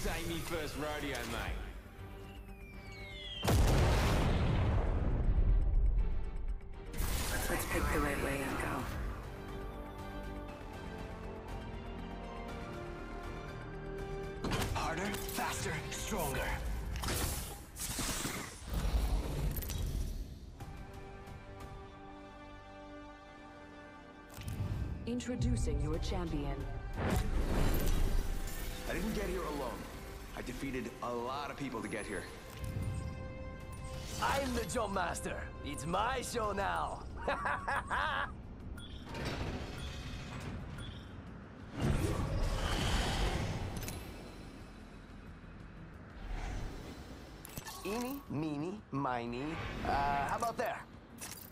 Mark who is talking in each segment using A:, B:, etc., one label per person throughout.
A: This ain't me first rodeo, mate.
B: Let's pick the right way and go.
C: Harder, faster, stronger.
B: Introducing your champion.
D: I didn't get here alone. I defeated a lot of people to get here.
C: I'm the jump master. It's my show now. Eeny, meeny, miny. Uh, how about there?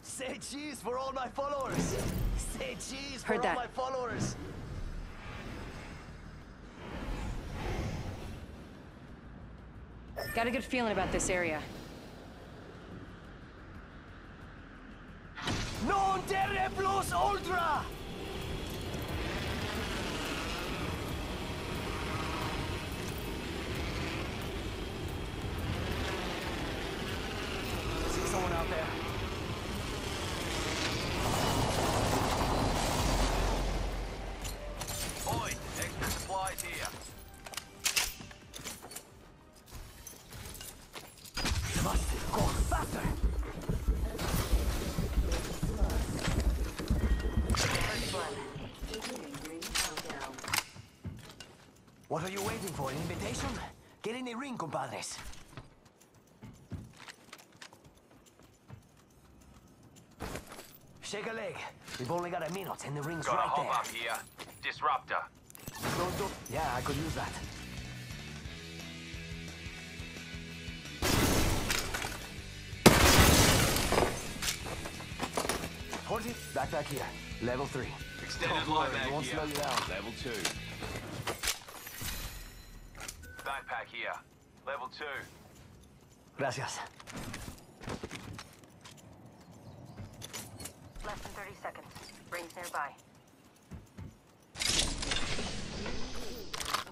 C: Say cheese for all my followers. Say cheese for
B: Heard
C: all
B: that.
C: my followers.
B: Got a good feeling about this area.
C: Non ultra! What are you waiting for? An invitation? Get in the ring, compadres. Shake a leg. We've only got a minute and the ring's
E: Got a
C: right
E: hop
C: there.
E: up here. Disruptor.
C: Yeah, I could use that. Horsey, backpack here. Level three.
E: Extended
C: Don't worry,
E: low
C: it won't
E: here.
C: slow you down.
A: Level two.
E: Backpack here. Level two.
C: Gracias.
F: Less than 30 seconds. Rings nearby.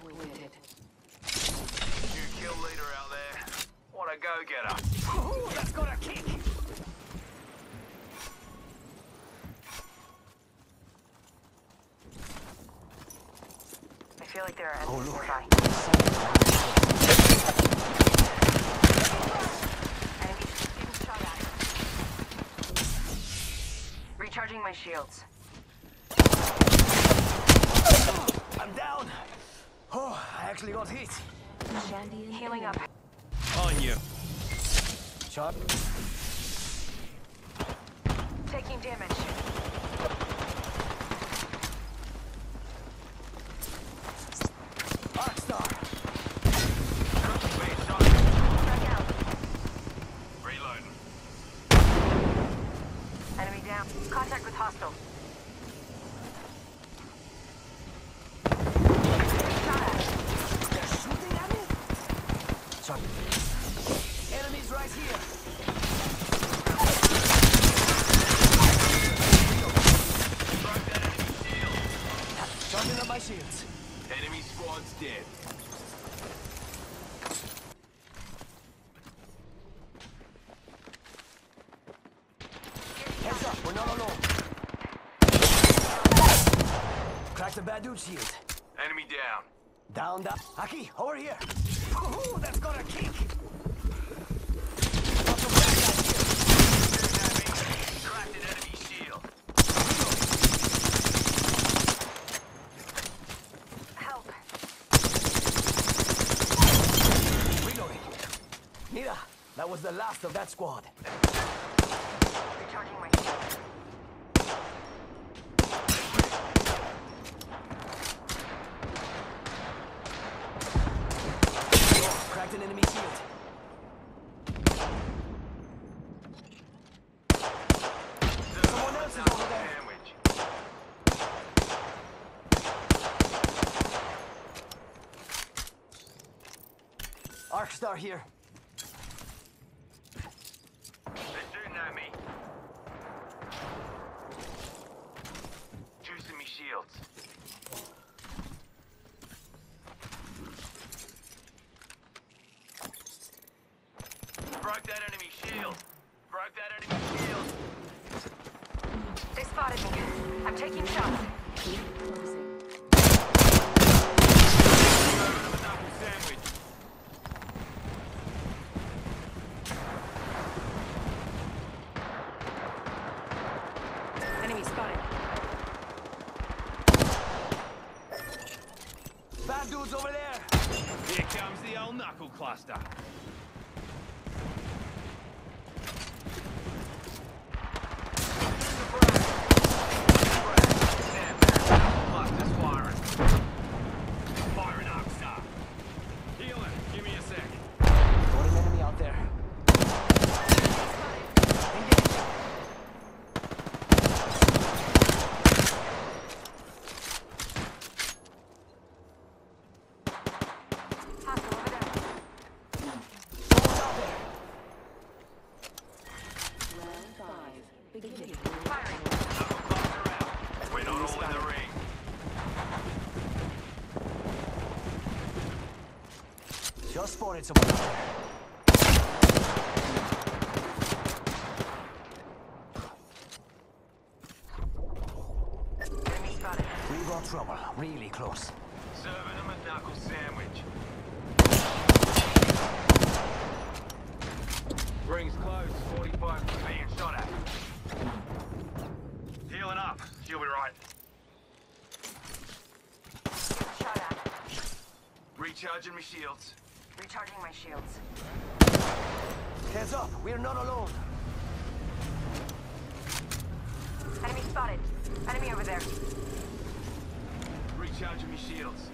B: Waited.
E: You kill leader out there. What a go-getter.
C: Ooh, that's got a kick!
F: I feel like there are
C: Oh,
F: enemies
C: look.
F: nearby. Enemies getting shot at. Recharging my shields.
C: I'm down! Oh, I actually got hit.
F: Shandy Healing up.
A: On you.
C: Shot.
F: Taking damage.
C: Arcstar!
E: Being shot.
F: Back out.
E: Reloading.
F: Enemy down. Contact with hostile. Shot at.
C: They're shooting at me? Shot. Enemies right here.
E: Broke that enemy shield.
C: Charging up my shields.
A: Enemy squad's dead.
C: Heads up, we're not alone. Crack the bad dude shield.
E: Enemy down.
C: Down, down. Aki, over here. That was the last of that squad.
F: Recharging my shields.
C: Cracked an enemy shield. Someone else is over there. Arcstar here.
E: They're shooting at me. Juicing me shields. Broke that enemy shield. Broke that enemy shield.
F: They spotted me. I'm taking shots. Enemy spotted.
C: Bad dudes over there.
A: Here comes the old knuckle cluster.
E: Cluster's firing.
A: Firing up, sir. Healing. Give me a second.
C: Got an enemy out there. Engage.
F: Hostile over there.
C: Someone's out there.
F: Firing.
E: Knuckle cluster out. We're not all in the ring.
C: Just spotted someone out there.
F: Enemy spotted.
C: We got trouble. Really close.
E: Serving them a knuckle sandwich.
A: Rings close. 45.
E: Being shot at. Healing up. She'll be right.
F: Getting shot at.
E: Recharging my shields.
F: Recharging my shields.
C: Heads up. We're not alone.
F: Enemy spotted. Enemy over there.
E: Recharging my
A: shields.